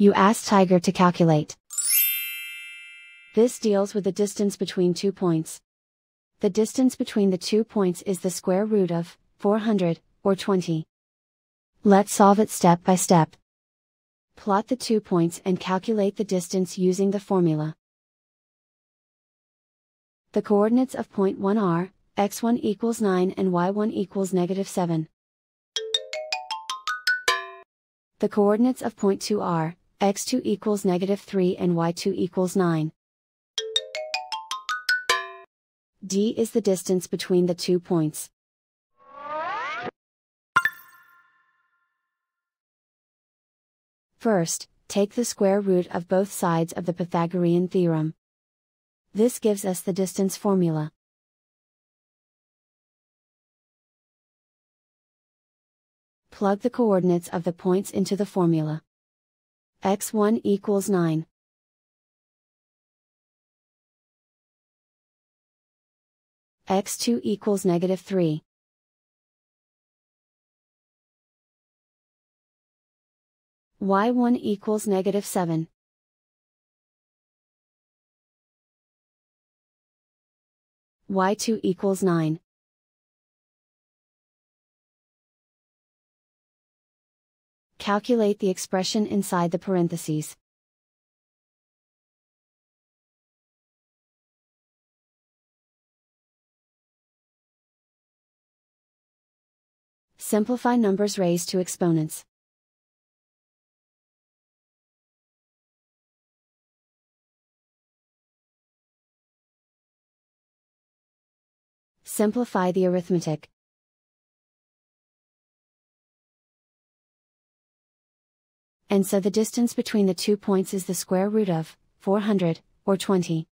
You ask Tiger to calculate. This deals with the distance between two points. The distance between the two points is the square root of 400, or 20. Let's solve it step by step. Plot the two points and calculate the distance using the formula. The coordinates of point 1 are, x1 equals 9 and y1 equals negative 7. The coordinates of point 2 are, x2 equals negative 3 and y2 equals 9. d is the distance between the two points. First, take the square root of both sides of the Pythagorean theorem. This gives us the distance formula. Plug the coordinates of the points into the formula. X1 equals 9. x2 equals negative 3. y1 equals negative 7. y2 equals 9. Calculate the expression inside the parentheses. Simplify numbers raised to exponents. Simplify the arithmetic. And so the distance between the two points is the square root of 400, or 20.